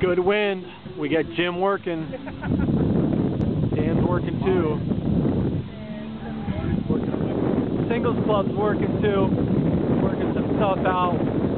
Good wind. We got Jim working. Dan's working too. Singles club's working too. Working some stuff out.